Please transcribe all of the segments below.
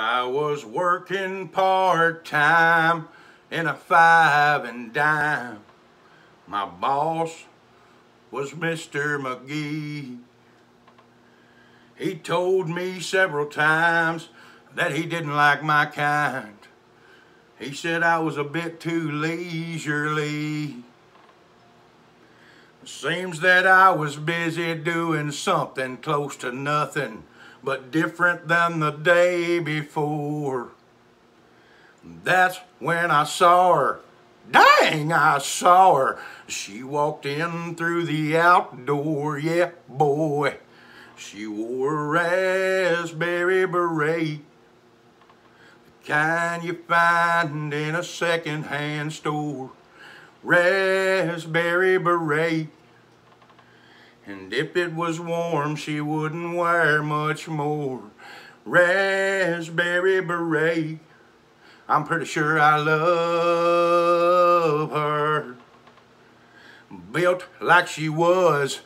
I was working part-time in a five and dime. My boss was Mr. McGee. He told me several times that he didn't like my kind. He said I was a bit too leisurely. Seems that I was busy doing something close to nothing but different than the day before. That's when I saw her. Dang, I saw her. She walked in through the outdoor, yeah, boy. She wore a raspberry beret, the kind you find in a second-hand store. Raspberry beret. And if it was warm, she wouldn't wear much more. Raspberry beret. I'm pretty sure I love her. Built like she was,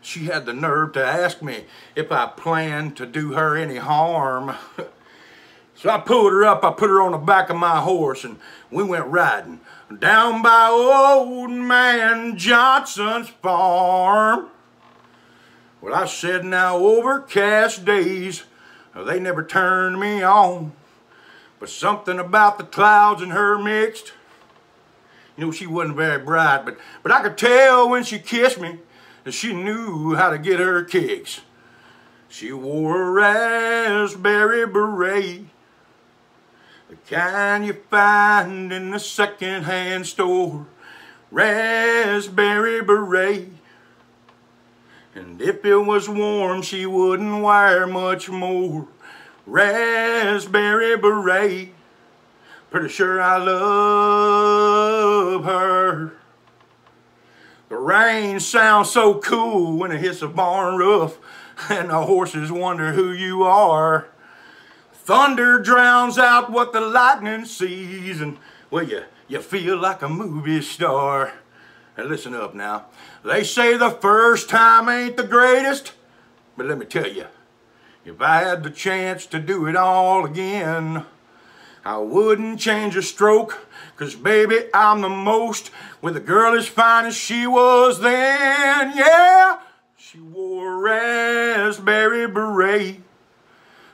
she had the nerve to ask me if I planned to do her any harm. so I pulled her up, I put her on the back of my horse, and we went riding down by old man Johnson's farm. Well, I said now overcast days, they never turned me on. But something about the clouds and her mixed. You know, she wasn't very bright, but, but I could tell when she kissed me that she knew how to get her kicks. She wore a raspberry beret, the kind you find in the second-hand store. Raspberry beret. And if it was warm, she wouldn't wear much more. Raspberry beret. Pretty sure I love her. The rain sounds so cool when it hits the barn roof and the horses wonder who you are. Thunder drowns out what the lightning sees and, well, you, you feel like a movie star. And listen up now. They say the first time ain't the greatest, but let me tell you, if I had the chance to do it all again, I wouldn't change a stroke, cause baby, I'm the most with a girl as fine as she was then. Yeah, she wore a raspberry beret,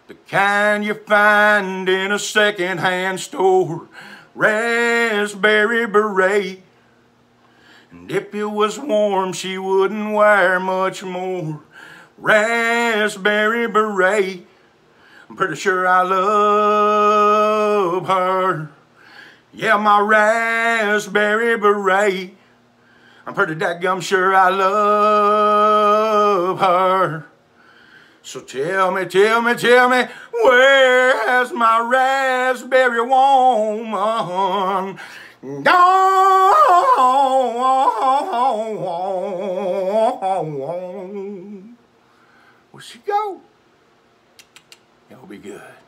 the kind you find in a second-hand store. Raspberry beret. And if it was warm, she wouldn't wear much more. Raspberry beret. I'm pretty sure I love her. Yeah, my raspberry beret. I'm pretty dadgum sure I love her. So tell me, tell me, tell me, where's my raspberry woman? Gone. Where'd she go? It'll be good.